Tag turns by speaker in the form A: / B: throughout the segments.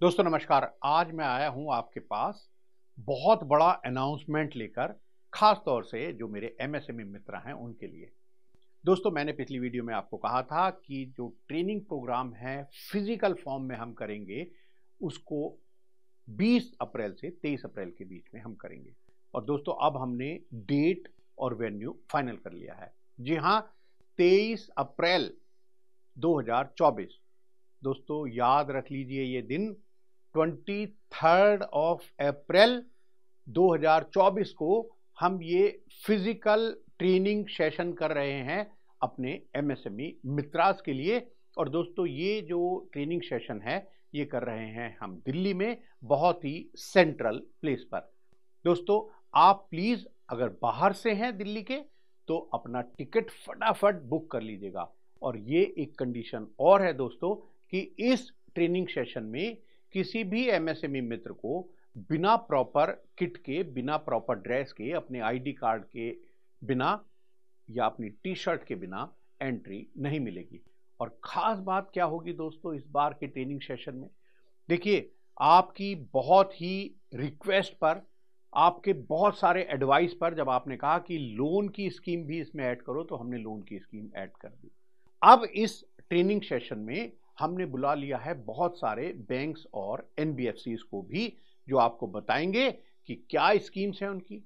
A: दोस्तों, नमस्कार। आज मैं आया हूँ आपके पास बहुत बड़ा अनाउंसमेंट लेकर, खास तौर से जो मेरे एमएसएमई मित्र हैं, उनके लिए। दोस्तों, मैंने पिछली वीडियो में आपको कहा था कि जो ट्रेनिंग प्रोग्राम है फ़िज़िकल फॉर्म में हम करेंगे, उसको 20 अप्रैल से 23 अप्रैल के बीच में हम करेंगे। और दोस्तों, अब हमने डेट और वेन्यू फाइनल कर लिया है। जी हाँ 23 अप्रैल 2024 दोस्तों, याद रख लीजिए ये दिन। ट्वेंटी थर्ड ऑफ़ अप्रैल 2024 को हम ये फ़िज़िकल ट्रेनिंग सेशन कर रहे हैं अपने एमएसएमई मित्रास के लिए। और दोस्तों, ये जो ट्रेनिंग सेशन है, ये कर रहे हैं हम दिल्ली में, बहुत ही सेंट्रल प्लेस पर। दोस्तों, आप प्लीज़ अगर बाहर से हैं दिल्ली के तो अपना टिकट फटाफट बुक कर लीजिएगा। और ये एक कंडीशन और है दोस्तों, कि इस ट्रेनिंग सेशन में किसी भी एमएसएमई मित्र को बिना प्रॉपर किट के, बिना प्रॉपर ड्रेस के, अपने आईडी कार्ड के बिना या अपनी टी शर्ट के बिना एंट्री नहीं मिलेगी। और ख़ास बात क्या होगी दोस्तों इस बार के ट्रेनिंग सेशन में? देखिए, आपकी बहुत ही रिक्वेस्ट पर, आपके बहुत सारे एडवाइस पर जब आपने कहा कि लोन की स्कीम भी इसमें ऐड करो तो हमने लोन की स्कीम ऐड कर दी। अब इस ट्रेनिंग सेशन में हमने बुला लिया है बहुत सारे बैंक्स और एनबीएफसीज को भी, जो आपको बताएँगे कि क्या स्कीम्स हैं उनकी,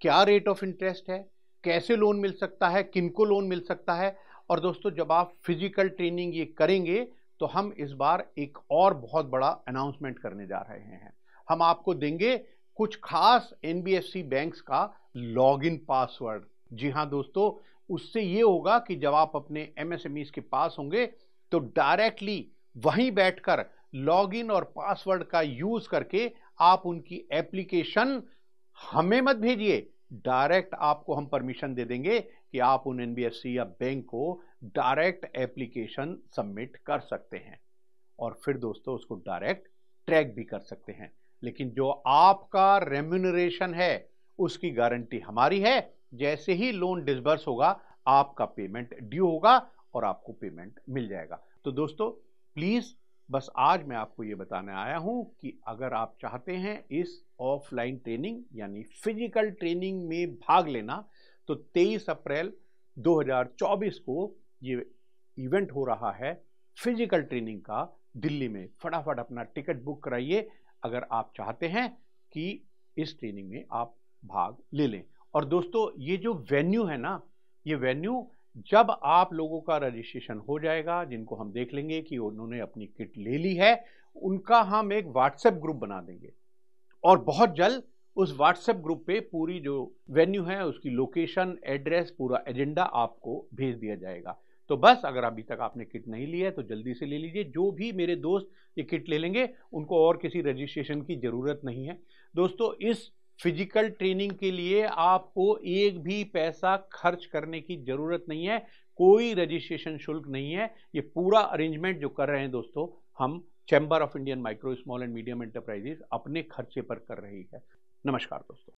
A: क्या रेट ऑफ़ इंटरेस्ट है, कैसे लोन मिल सकता है, किनको लोन मिल सकता है। और दोस्तों, जब आप फ़िज़िकल ट्रेनिंग ये करेंगे तो हम इस बार एक और बहुत बड़ा अनाउंसमेंट करने जा रहे हैं। हम आपको देंगे कुछ खास एनबीएफसी बैंक्स का लॉगिन पासवर्ड जी हाँ दोस्तों, उससे ये होगा कि जब आप अपने एमएसएमईज के पास होंगे तो डायरेक्टली वहीं बैठकर लॉगिन और पासवर्ड का यूज़ करके आप उनकी एप्लीकेशन हमें मत भेजिए। डायरेक्ट आपको हम परमिशन दे देंगे कि आप उन एनबीएफसी या बैंक को डायरेक्ट एप्लीकेशन सबमिट कर सकते हैं। और फिर दोस्तों उसको डायरेक्ट ट्रैक भी कर सकते हैं। लेकिन जो आपका रेम्यूनरेशन है, उसकी गारंटी हमारी है। जैसे ही लोन डिसबर्स होगा, आपका पेमेंट ड्यू होगा। और आपको पेमेंट मिल जाएगा। तो दोस्तों प्लीज़ बस आज मैं आपको ये बताने आया हूँ कि अगर आप चाहते हैं इस ऑफलाइन ट्रेनिंग यानी फ़िज़िकल ट्रेनिंग में भाग लेना तो 23 अप्रैल 2024 को ये इवेंट हो रहा है फ़िज़िकल ट्रेनिंग का दिल्ली में। फटाफट अपना टिकट बुक कराइए, अगर आप चाहते हैं कि इस ट्रेनिंग में आप भाग ले लें। और दोस्तों, ये जो वेन्यू है ना, ये वेन्यू जब आप लोगों का रजिस्ट्रेशन हो जाएगा, जिनको हम देख लेंगे कि उन्होंने अपनी किट ले ली है, उनका हम एक व्हाट्सएप ग्रुप बना देंगे। और बहुत जल्द उस व्हाट्सएप ग्रुप पे पूरी जो वेन्यू है, उसकी लोकेशन एड्रेस पूरा एजेंडा आपको भेज दिया जाएगा। तो बस, अगर अभी तक आपने किट नहीं ली है तो जल्दी से ले लीजिए। जो भी मेरे दोस्त ये किट ले लेंगे, उनको और किसी रजिस्ट्रेशन की ज़रूरत नहीं है। दोस्तों, इस फ़िज़िकल ट्रेनिंग के लिए आपको एक भी पैसा खर्च करने की ज़रूरत नहीं है, कोई रजिस्ट्रेशन शुल्क नहीं है। ये पूरा अरेंजमेंट जो कर रहे हैं दोस्तों, हम chamber of Indian micro, small and medium enterprises अपने खर्चे पर कर रही है। नमस्कार दोस्तों।